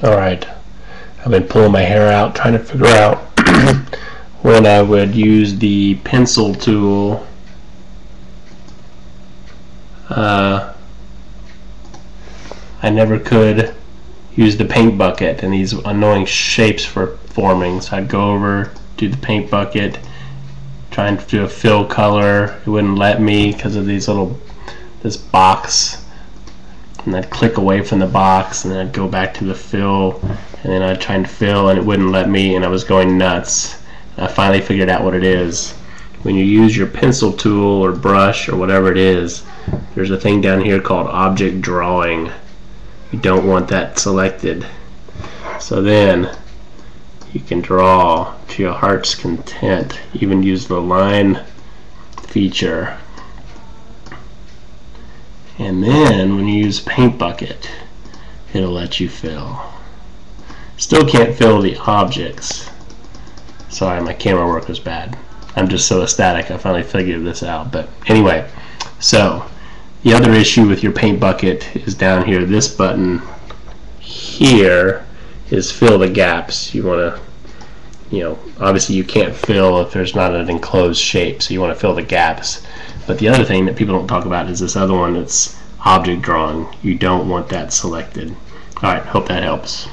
Alright, I've been pulling my hair out trying to figure out when I would use the pencil tool. Uh, I never could use the paint bucket and these annoying shapes for forming. So I'd go over do the paint bucket trying to do a fill color. It wouldn't let me because of these little this box and I'd click away from the box and then I'd go back to the fill and then I'd try and fill and it wouldn't let me and I was going nuts. And I finally figured out what it is. When you use your pencil tool or brush or whatever it is, there's a thing down here called object drawing. You don't want that selected. So then you can draw to your heart's content. Even use the line feature and then when you use paint bucket it'll let you fill. Still can't fill the objects. Sorry my camera work was bad. I'm just so ecstatic I finally figured this out but anyway. So the other issue with your paint bucket is down here. This button here is fill the gaps. You want to you know obviously you can't fill if there's not an enclosed shape so you want to fill the gaps but the other thing that people don't talk about is this other one that's object drawing. You don't want that selected. Alright, hope that helps.